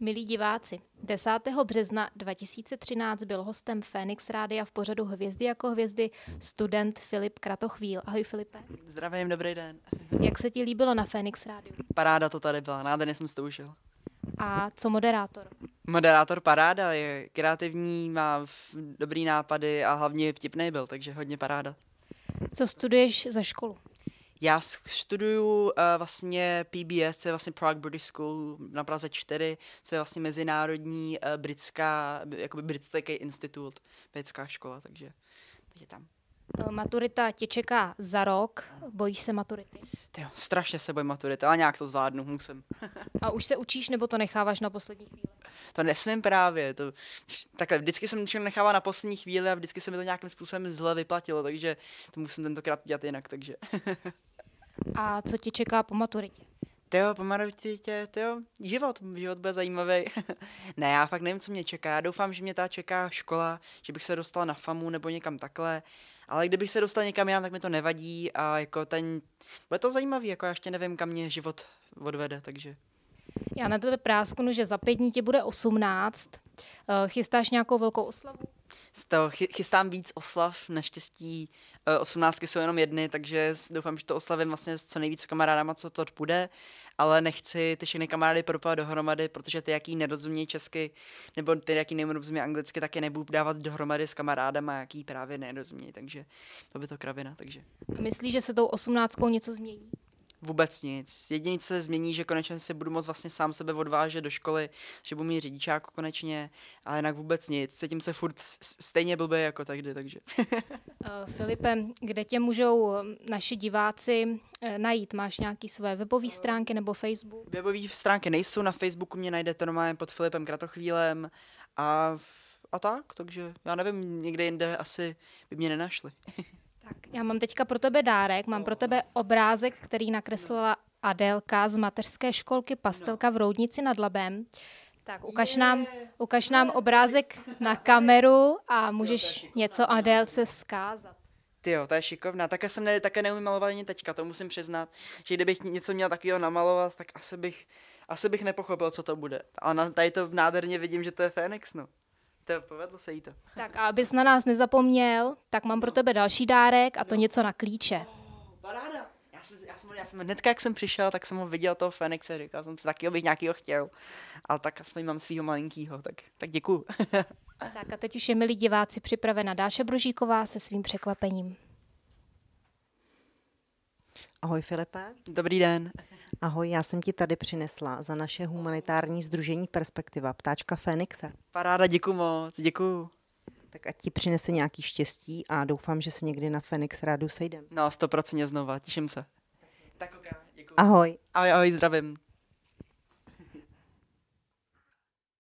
Milí diváci, 10. března 2013 byl hostem Fénix Rádia v pořadu Hvězdy jako hvězdy student Filip Kratochvíl. Ahoj Filipe. Zdravím, dobrý den. Jak se ti líbilo na Fénix Rádiu? Paráda to tady byla, nádherně jsem to užil. A co moderátor? Moderátor paráda, je kreativní, má dobrý nápady a hlavně vtipný byl, takže hodně paráda. Co studuješ za školu? Já studuju uh, vlastně PBS, co je vlastně Prague British School na Praze 4, co je vlastně mezinárodní uh, britská, jakoby britský institut, britská škola, takže, takže tam. Eh, maturita tě čeká za rok, bojíš se maturity? Tyjo, strašně se bojím maturity, ale nějak to zvládnu, musím. A už se učíš, nebo to necháváš na poslední chvíli? To nesmím právě, to, takhle, vždycky jsem všechno nechával na poslední chvíli a vždycky se mi to nějakým způsobem zle vyplatilo, takže to musím tentokrát dělat jinak, takže. a co tě čeká po maturitě? Tyjo, po maturitě, tyjo, život, život bude zajímavý. ne, já fakt nevím, co mě čeká, já doufám, že mě ta čeká škola, že bych se dostal na FAMu nebo někam takhle, ale kdybych se dostal někam jinam, tak mi to nevadí a jako ten, bude to zajímavý, jako já ještě nevím, kam mě život odvede, takže. Já na tebe prásknu, že za pět dní tě bude 18. Eh, chystáš nějakou velkou oslavu? Z toho chystám víc oslav, naštěstí uh, osmnáctky jsou jenom jedny, takže doufám, že to oslavím vlastně s co nejvíc kamarádama, co to bude, ale nechci ty všechny kamarády propovat dohromady, protože ty, jaký nerozumí česky, nebo ty, jaký nerozumí anglicky, tak je nebudu dávat dohromady s kamarádama, jaký právě nerozumí, takže to by to kravina, takže. A myslíš, že se tou osmnáctkou něco změní? Vůbec nic. Jediné, co se změní, že konečně si budu moct vlastně sám sebe odvážet do školy, že budu mít řidičák konečně, ale jinak vůbec nic. Cítím se furt stejně blbě jako tehdy, takže. uh, Filipe, kde tě můžou naši diváci uh, najít? Máš nějaké své webové stránky nebo Facebook? Webové stránky nejsou, na Facebooku mě najdete normálně pod Filipem Kratochvílem a, a tak, takže já nevím, někde jinde asi by mě nenašli. Já mám teďka pro tebe dárek, mám pro tebe obrázek, který nakreslila Adélka z mateřské školky Pastelka v Roudnici nad Labem. Tak ukaž nám, ukaž nám obrázek na kameru a můžeš něco Adélce vzkázat. Ty jo, to je šikovná. Také jsem ne, také neumím malovat ani teďka, to musím přiznat, že kdybych něco měl takového namalovat, tak asi bych, asi bych nepochopil, co to bude. Ale tady to nádherně vidím, že to je Fénix, no. To povedlo se jí to. Tak a abys na nás nezapomněl, tak mám pro tebe další dárek a to něco na klíče. Oh, paráda. Já jsem, já, jsem, já jsem hnedka, jak jsem přišel, tak jsem ho viděl toho Fenixe, říkal jsem si, taky bych nějakýho chtěl. Ale tak aspoň mám svého malinkýho, tak, tak děkuju. tak a teď už je, milí diváci, připravena Dáša Brožíková se svým překvapením. Ahoj Filipe. Dobrý den. Ahoj, já jsem ti tady přinesla za naše humanitární združení Perspektiva, ptáčka Fénixe. Paráda, děkuji moc, děkuji. Tak ať ti přinese nějaký štěstí a doufám, že se někdy na Fenix rádu sejdem. No, stoprocentně znova, těším se. Tak okay, děkuji. Ahoj. Ahoj, ahoj, zdravím.